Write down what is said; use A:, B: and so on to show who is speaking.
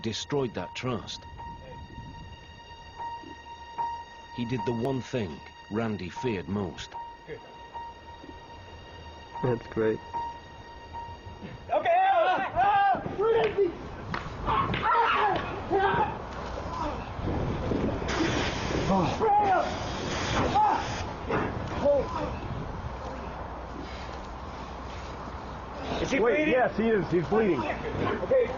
A: destroyed that trust. He did the one thing Randy feared most.
B: That's great.
C: Okay. Ah, ah, Randy. Is he
B: Wait,
C: bleeding?
B: yes, he is. He's bleeding.
C: Okay.